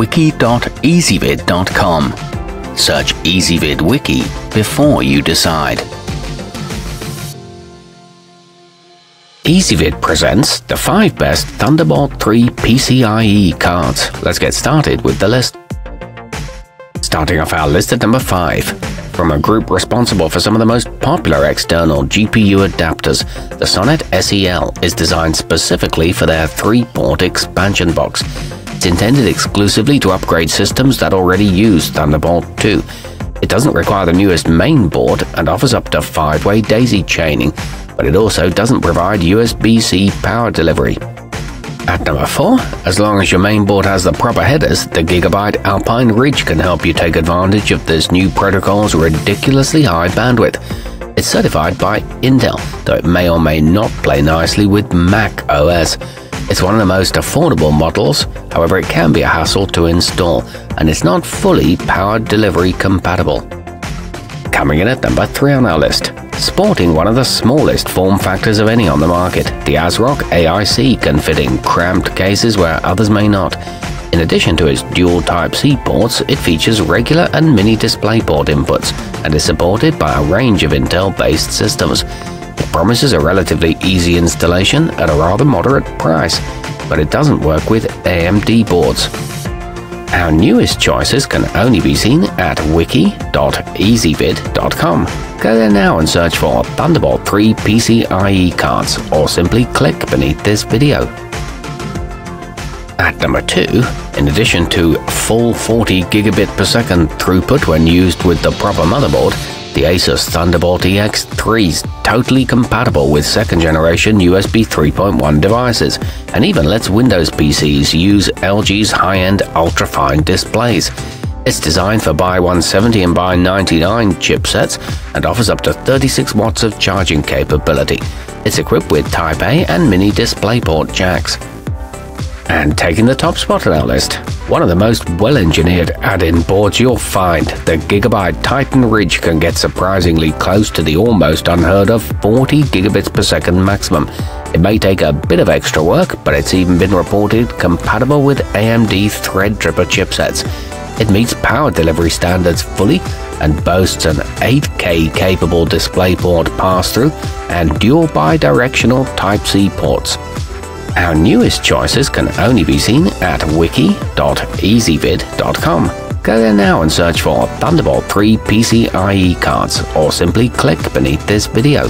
wiki.ezvid.com. Search Ezvid Wiki before you decide. Ezvid presents the 5 best Thunderbolt 3 PCIe cards. Let's get started with the list. Starting off our list at number 5. From a group responsible for some of the most popular external GPU adapters, the Sonnet SEL is designed specifically for their 3-port expansion box. It's intended exclusively to upgrade systems that already use Thunderbolt 2. It doesn't require the newest main board and offers up to 5-way daisy chaining, but it also doesn't provide USB-C power delivery. At number 4, as long as your mainboard has the proper headers, the Gigabyte Alpine Ridge can help you take advantage of this new protocol's ridiculously high bandwidth. It's certified by Intel, though it may or may not play nicely with Mac OS. It's one of the most affordable models, however it can be a hassle to install, and it's not fully power delivery compatible. Coming in at number 3 on our list, Sporting one of the smallest form factors of any on the market, the ASRock AIC can fit in cramped cases where others may not. In addition to its dual Type-C ports, it features regular and mini DisplayPort inputs and is supported by a range of Intel-based systems. It promises a relatively easy installation at a rather moderate price, but it doesn't work with AMD boards. Our newest choices can only be seen at wiki.ezvid.com. Go there now and search for Thunderbolt 3 PCIe cards or simply click beneath this video. At number 2, in addition to full 40 gigabit per second throughput when used with the proper motherboard, the Asus Thunderbolt EX3 is totally compatible with second generation USB 3.1 devices and even lets Windows PCs use LG's high-end ultra-fine displays. It's designed for BY 170 and BY 99 chipsets and offers up to 36 watts of charging capability. It's equipped with Type A and mini DisplayPort jacks. And taking the top spot on our list, one of the most well-engineered add-in boards you'll find, the Gigabyte Titan Ridge can get surprisingly close to the almost unheard of 40 gigabits per second maximum. It may take a bit of extra work, but it's even been reported compatible with AMD Threadripper chipsets. It meets power delivery standards fully and boasts an 8K capable DisplayPort pass-through and dual bidirectional Type-C ports. Our newest choices can only be seen at wiki.ezvid.com. Go there now and search for Thunderbolt 3 PCIe cards or simply click beneath this video.